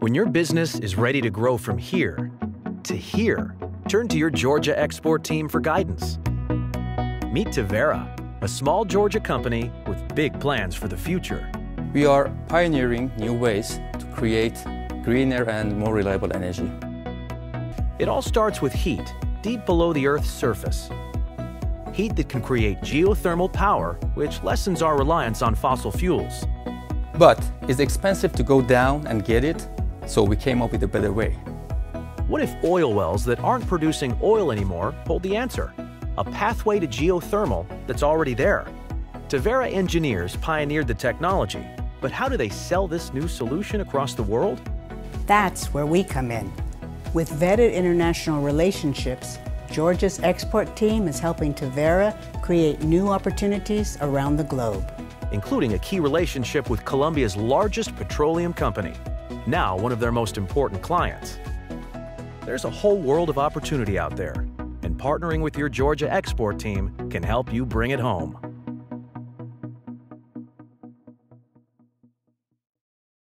When your business is ready to grow from here to here, turn to your Georgia export team for guidance. Meet Teverra, a small Georgia company with big plans for the future. We are pioneering new ways to create greener and more reliable energy. It all starts with heat deep below the Earth's surface. Heat that can create geothermal power, which lessens our reliance on fossil fuels. But it's expensive to go down and get it, so we came up with a better way. What if oil wells that aren't producing oil anymore hold the answer? A pathway to geothermal that's already there. Teverra engineers pioneered the technology, but how do they sell this new solution across the world? That's where we come in. With vetted international relationships, Georgia's export team is helping Teverra create new opportunities around the globe. Including a key relationship with Colombia's largest petroleum company, now one of their most important clients. There's a whole world of opportunity out there, and partnering with your Georgia export team can help you bring it home.